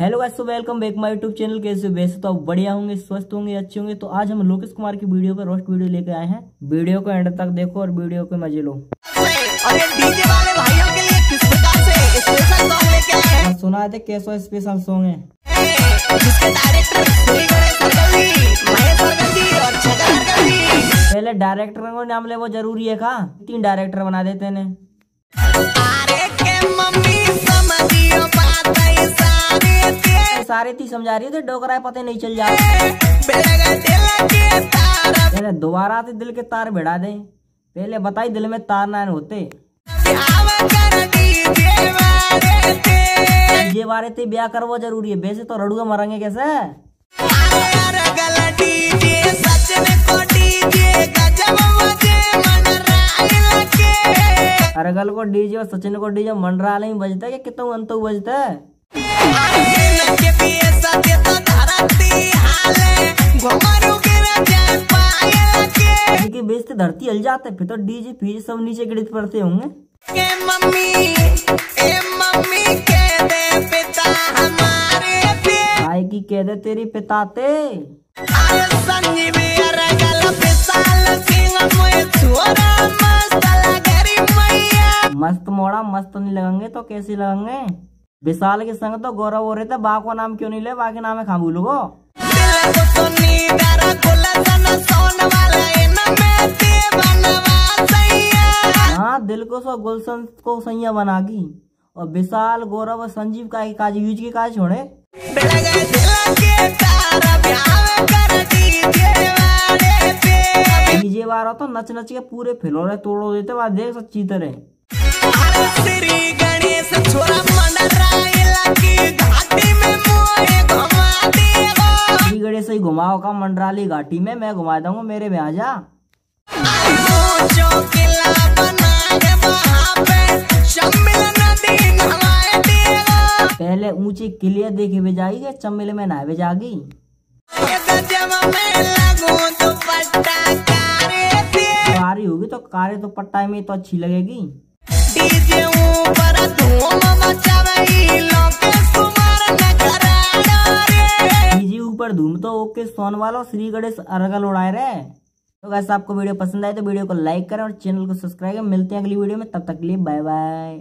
Hello guys welcome back my YouTube channel कैसे वैसे तो आप बढ़िया होंगे स्वस्थ होंगे अच्छे होंगे। तो आज हम लोकेश कुमार की वीडियो पर रोस्ट वीडियो लेके आए हैं। वीडियो को एंड तक देखो और वीडियो को मज़े लो। हैं? सुना थे कैसो स्पेशल सॉन्ग है? पहले डायरेक्टर को नाम ले वो ज़रूरी है का तीन डायरेक्टर बना देते ने सारे थी, समझा रही थे डोकरा पता नहीं चल जा बेलगा दिल के तार पहले दोबारा से दिल के तार भिड़ा दे। पहले बताई दिल में तार ना होते। ये बारे थे, ब्याह करवो ज़रूरी है। वैसे तो रड़ुआ मरेंगे कैसे? में अरगल को डीजे और सचिन को डीजे मंडराल ही बजता है कितना अंत बजता है? के इनकी बेच से धरती हल जाते फिर तो डीजे फीजे सब नीचे गिरते पड़ते होंगे। मम्मी के पिता कह दे तेरी मोए छोरा मस्त मोड़ा मस्त नहीं लगेंगे तो कैसे लगेंगे? विशाल के संग तो गौरव हो रहे थे बा को नाम क्यों नहीं ले? बाकी नाम है खाबू लोगो। दिल को को सो गुलशन को सैया बना की और विशाल, गौरव और संजीव का काज यूज़ के काज छोड़े डीजे वाले पे तो नच नच के पूरे फिलोरे तोड़ो देते वहाँ देख सच्ची तरह। श्री गणेश ही घुमाओ का मंडराली घाटी में, मैं घुमा दूँगा, मेरे में आ जा। पहले ऊँचे क्लियर देखे भी जाएगी चम्मिल में नहावे जागी ये गजब में लगू दुपट्टा कारे होगी तो कारे तो पट्टा में तो अच्छी लगेगी। ऊपर धूम तो ओके सोन वाला श्री गणेश अरगल उड़ाए रहे। तो वैसे आपको वीडियो पसंद आए तो वीडियो को लाइक करें और चैनल को सब्सक्राइब करें। मिलते हैं अगली वीडियो में। तब तक के लिए बाय बाय